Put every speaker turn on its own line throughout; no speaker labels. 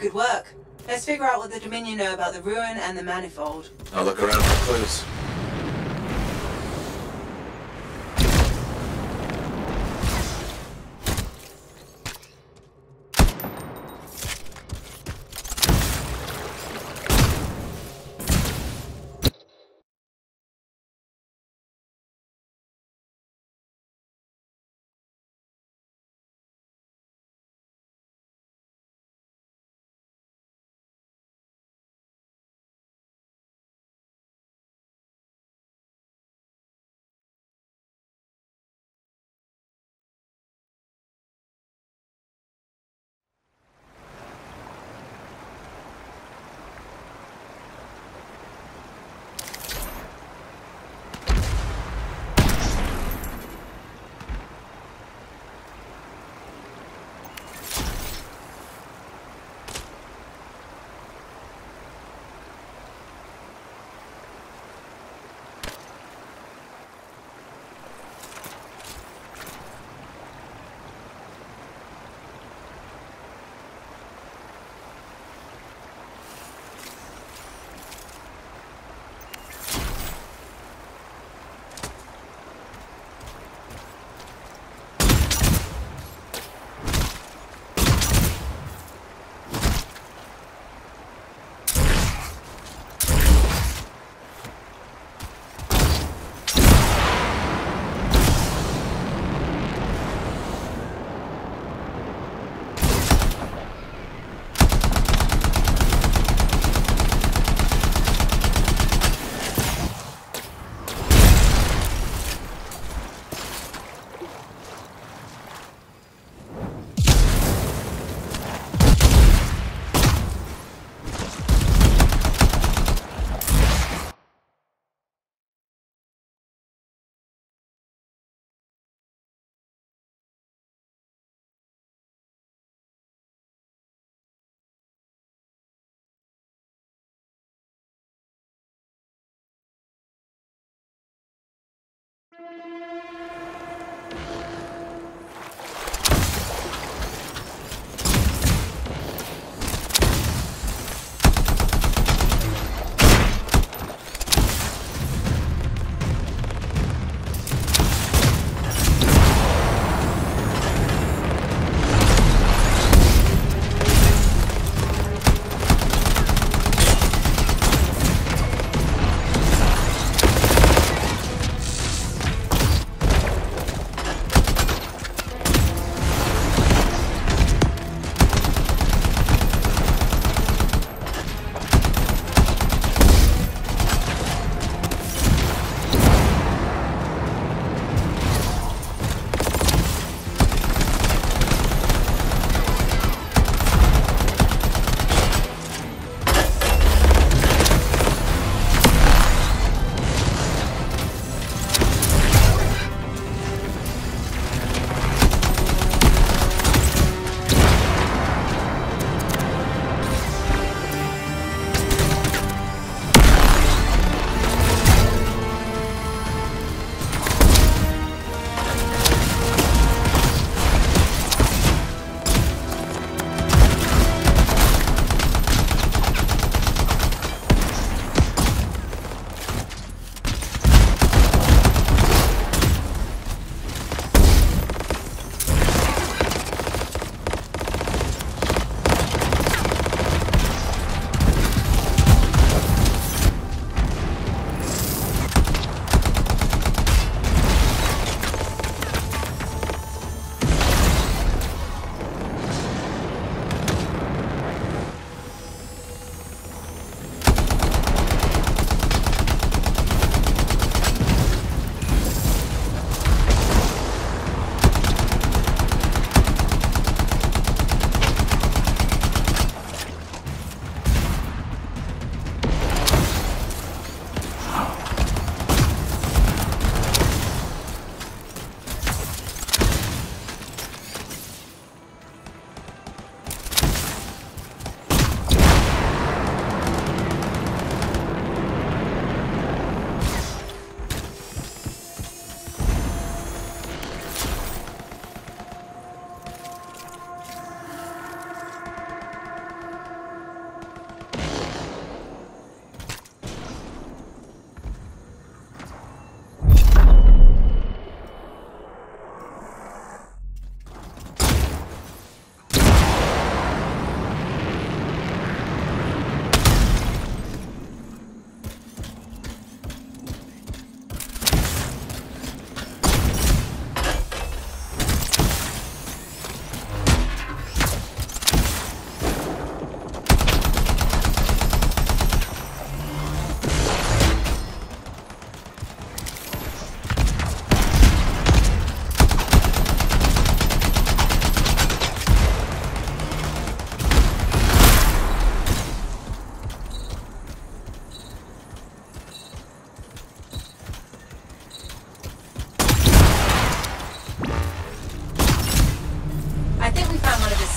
Good work. Let's figure out what the Dominion know about the ruin and the manifold.
I'll look around for clues.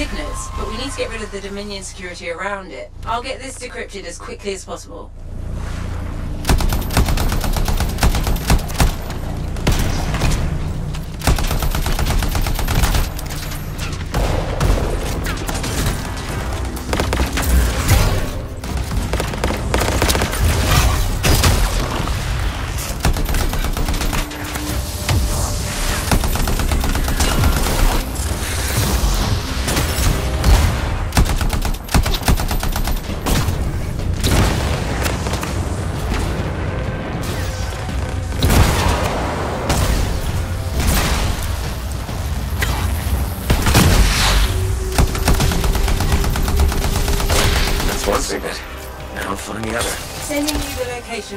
signals, but we need to get rid of the Dominion security around it. I'll get this decrypted as quickly as possible.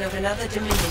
Of another camp.